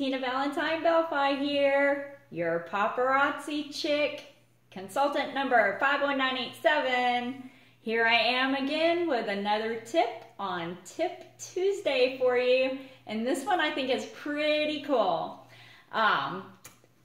Tina Valentine Bellefeuille here, your paparazzi chick, consultant number 51987. Here I am again with another tip on Tip Tuesday for you. And this one I think is pretty cool. Um,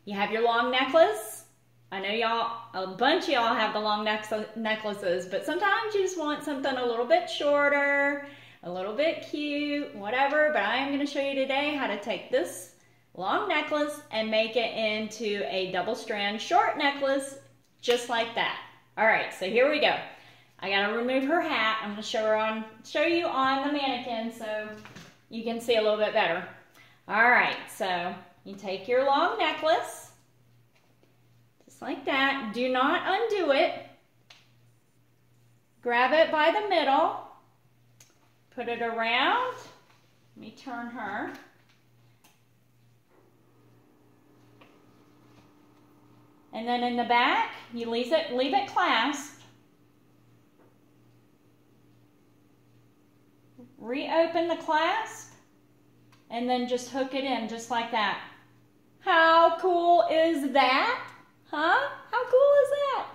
you have your long necklace. I know y'all, a bunch of y'all have the long necklaces, but sometimes you just want something a little bit shorter a little bit cute, whatever, but I am gonna show you today how to take this long necklace and make it into a double strand short necklace, just like that. All right, so here we go. I gotta remove her hat. I'm gonna show her on, show you on the mannequin so you can see a little bit better. All right, so you take your long necklace, just like that. Do not undo it. Grab it by the middle Put it around. Let me turn her. And then in the back, you leave it, leave it clasped. Reopen the clasp and then just hook it in just like that. How cool is that? Huh? How cool is that?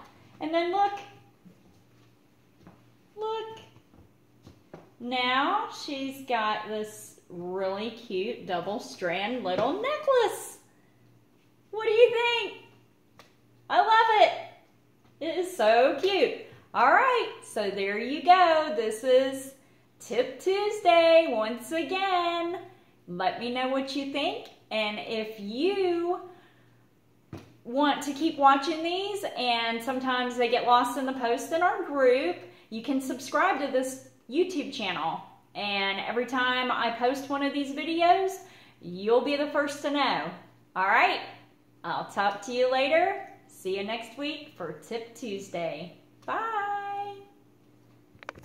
And then look, look. Now she's got this really cute double strand little necklace. What do you think? I love it. It is so cute. All right, so there you go. This is Tip Tuesday once again. Let me know what you think. And if you want to keep watching these and sometimes they get lost in the post in our group, you can subscribe to this YouTube channel. And every time I post one of these videos, you'll be the first to know. All right, I'll talk to you later. See you next week for Tip Tuesday. Bye.